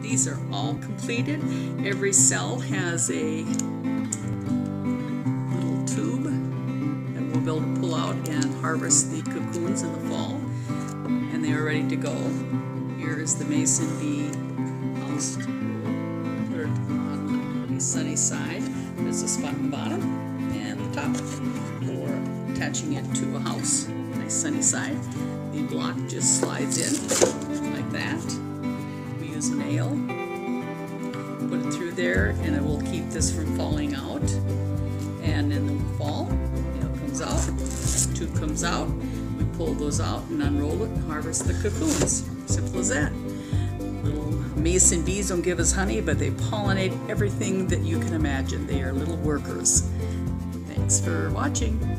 These are all completed. Every cell has a little tube that we'll be able to pull out and harvest the cocoons in the fall. And they are ready to go. Here is the mason bee house. Put it on the sunny side. There's a spot in the bottom and the top for attaching it to a house. Nice sunny side. The block just slides in nail, put it through there, and it will keep this from falling out. And in the fall, nail comes out, tube comes out, we pull those out and unroll it and harvest the cocoons. Simple as that. Little mason bees don't give us honey, but they pollinate everything that you can imagine. They are little workers. Thanks for watching.